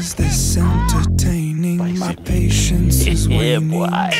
Is this entertaining? My patience is Yeah, waning. boy.